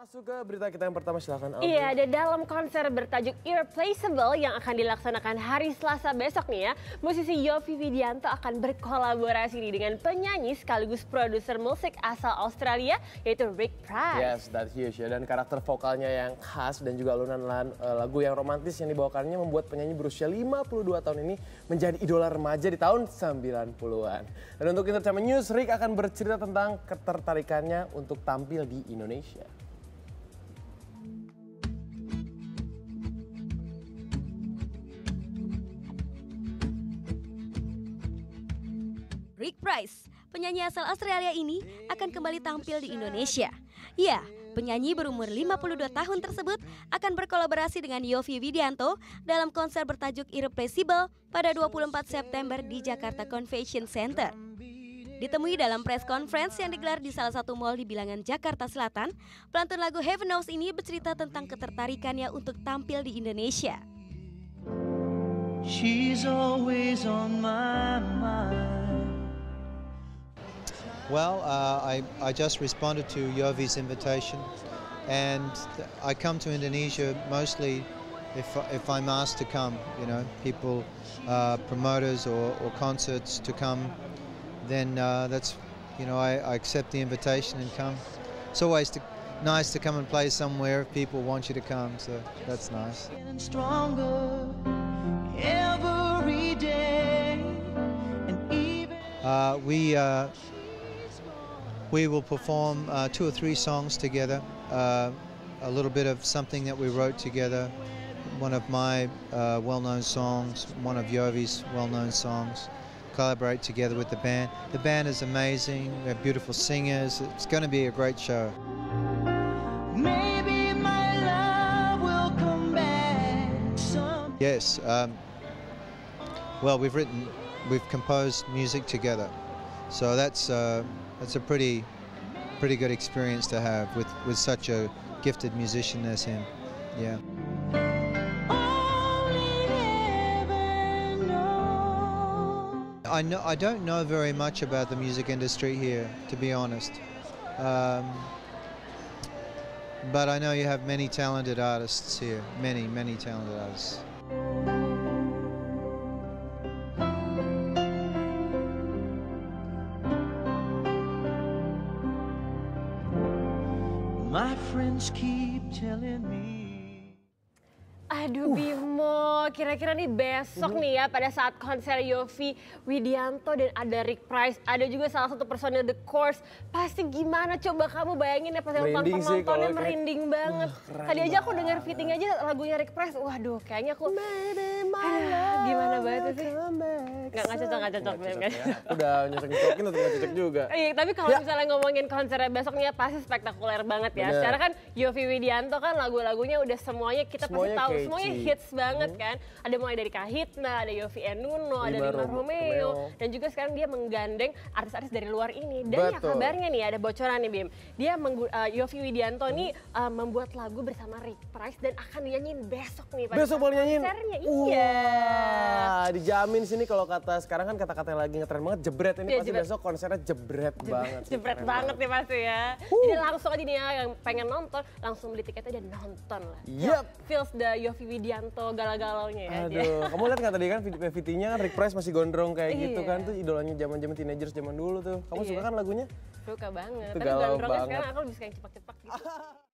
masuk ke berita kita yang pertama silakan Alvin. Iya, dan dalam konser bertajuk Irreplaceable yang akan dilaksanakan hari Selasa besok nih ya, musisi Yovie Widianto akan berkolaborasi nih dengan penyanyi sekaligus produser musik asal Australia yaitu Rick Price. Yes, that's huge ya. Dan karakter vokalnya yang khas dan juga alunan eh, lagu yang romantis yang dibawakannya membuat penyanyi berusia 52 tahun ini menjadi idola remaja di tahun 90-an. Dan untuk Entertainment News, Rick akan bercerita tentang ketertarikannya untuk tampil di Indonesia. Rick Price, penyanyi asal Australia ini akan kembali tampil di Indonesia. Ya, penyanyi berumur 52 tahun tersebut akan berkolaborasi dengan Yovie Widianto dalam konser bertajuk Irreplaceable pada 24 September di Jakarta Convention Center. Ditemui dalam press conference yang digelar di salah satu mall di bilangan Jakarta Selatan, pelantun lagu Heaven Knows ini bercerita tentang ketertarikannya untuk tampil di Indonesia. She's always on Well, uh, I, I just responded to Yovi's invitation, and I come to Indonesia mostly if, if I'm asked to come, you know, people, uh, promoters or, or concerts to come, then uh, that's, you know, I, I accept the invitation and come. It's always to, nice to come and play somewhere if people want you to come, so that's nice. Getting stronger every day. And even Uh, we uh, we will perform uh, two or three songs together. Uh, a little bit of something that we wrote together. One of my uh, well-known songs, one of Yovi's well-known songs. Collaborate together with the band. The band is amazing. We have beautiful singers. It's going to be a great show. maybe my love will come back some. Yes. Um, well, we've written, we've composed music together, so that's uh, that's a pretty pretty good experience to have with with such a gifted musician as him. Yeah. I know I don't know very much about the music industry here, to be honest. Um, but I know you have many talented artists here, many, many talented artists. My friends keep telling me. Aduh Bimo, kira-kira nih besok nih ya pada saat konser Yofi Widianto dan ada Rick Price, ada juga salah satu personil The Course. Pasti gimana coba kamu bayangin ya pas nonton Merinding penontonnya kalau kayak- merinding banget. keren Tadi aja aku denger fitting aja lagunya Rick Price, waduh kayaknya aku Aduh, gimana banget sih? Nggak, nggak cocok, nggak cocok. Nggak cocok ya. Udah nyocok-nyocokin untuk nggak cocok juga. Iya, tapi kalau Ya. misalnya ngomongin konsernya besok nih ya pasti spektakuler banget ya. Bener. Secara kan Yovie Widianto kan lagu-lagunya udah semuanya kita Semuanya pasti tahu. Semuanya hits banget kan. Ada mulai dari Kahitna, ada Yovie and Nuno, ada Lima Lima Rom- Romeo, Romeo. dan juga sekarang dia menggandeng artis-artis dari luar ini. Dan yang Betul. kabarnya nih ada bocoran nih Bim. Dia uh, Yovie Widianto nih uh, membuat lagu bersama Rick Price dan akan dinyanyiin besok nih pada Besok boleh nyanyiin? konsernya. Iya. Wah, dijamin sini kalau kata sekarang kan kata-kata yang lagi ngetren banget jebret ini Iya, pasti jebret. besok konsernya jebret, banget. Jebret keren banget nih pasti ya. Jadi langsung aja nih ya yang pengen nonton langsung beli tiketnya dan nonton lah. Yap. Feels the Yofi Widianto galau-galaunya ya. dia. Aduh, kamu lihat nggak tadi kan VT-nya kan Rick Price masih gondrong kayak gitu Iya. kan tuh idolanya zaman-zaman teenagers zaman dulu tuh. Kamu Iya. suka kan lagunya? Suka banget. Tapi gondrongnya banget. sekarang aku lebih suka yang cepak-cepak gitu.